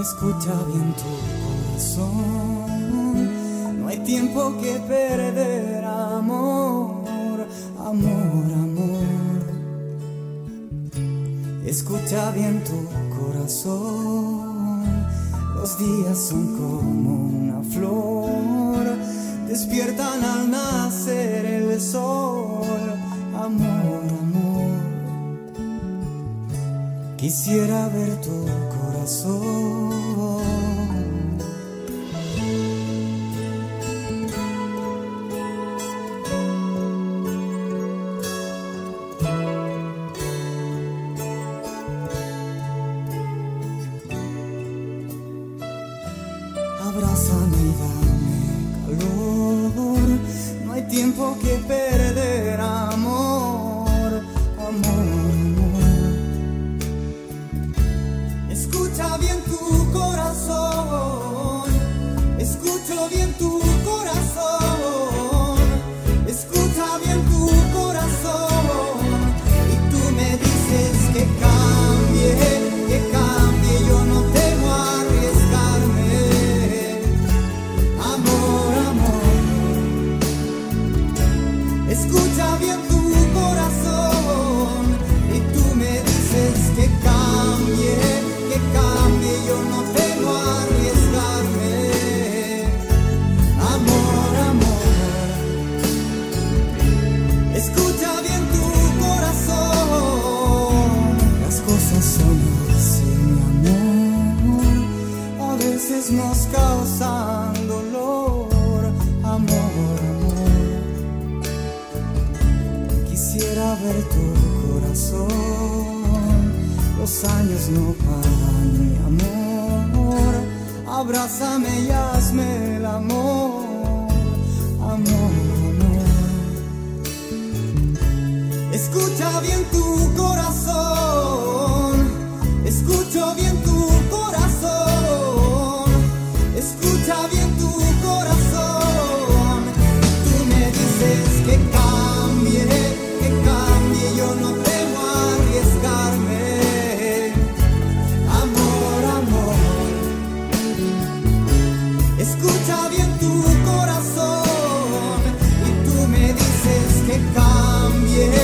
Escucha bien tu corazón. No hay tiempo que perder, amor, amor, amor. Escucha bien tu corazón. Los días son como una flor. Despiertan al nacer el sol, amor, amor. Quisiera ver tu corazón. Abrázame y dame calor. No hay tiempo que Escucho nos causan dolor. Amor, amor. Quisiera ver tu corazón. Los años no paran, mi amor. Abrázame y hazme el amor. Amor, amor. Escucha bien tu corazón. Que cambie, yo no tengo a arriesgarme. Amor, amor, escucha bien tu corazón y tú me dices que cambie.